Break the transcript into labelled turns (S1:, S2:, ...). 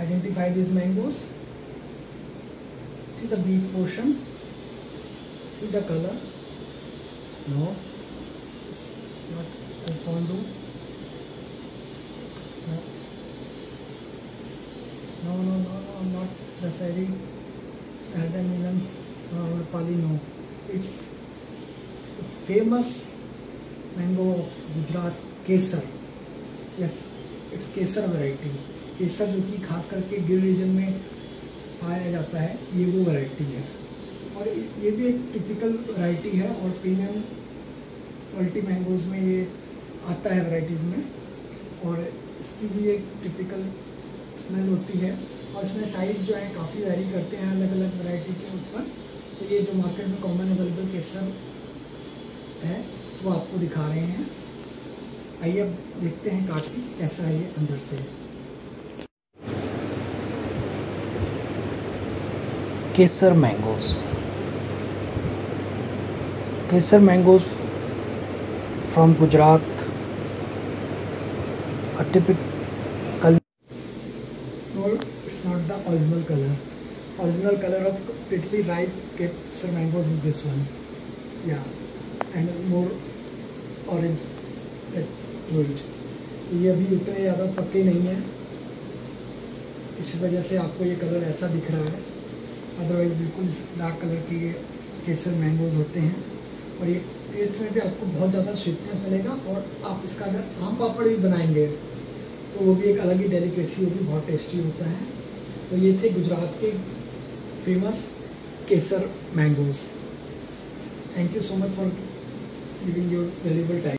S1: identify these mangoes. See the beak portion. See the color. No. It's not a fondue. No. no no no no not the sari Adamilam or pali no. It's famous mango of gujarat kesar. Yes it's kesar variety. केसर जो कि खास करके गिर reason में पाया जाता है, ये वो वैरायटी है। और ये भी एक टिपिकल वैरायटी है और प्रीमियम क्वालिटी मैंगोज में ये आता है वैरायटीज़ में। और इसकी भी एक टिपिकल स्मेल होती है। और इसमें साइज़ जो है, काफ़ी वेरी करते हैं अलग अलग वैरायटी के ऊपर। तो ये जो मार्केट में कॉमन अवेलेबल केसर है, वो आपको दिखा रहे हैं। आइए अब देखते हैं काट के कैसा है ये अंदर से।
S2: Kesar mangoes Kesar mangoes from Gujarat
S1: typical it's not the original colour original colour of Italy right Kesar mangoes is this one या एंड मोर ऑरेंज ये अभी इतने ज़्यादा पक्के नहीं हैं। इस वजह से आपको ये कलर ऐसा दिख रहा है। अदरवाइज़ बिल्कुल डार्क कलर के केसर मैंगोज होते हैं। और ये टेस्ट में भी आपको बहुत ज़्यादा स्वीटनेस मिलेगा और आप इसका अगर आम पापड़ भी बनाएँगे तो वो भी एक अलग ही डेलिकेसी होगी बहुत टेस्टी होता है। तो ये थे गुजरात के famous Kesar mangoes thank you so much for giving your valuable time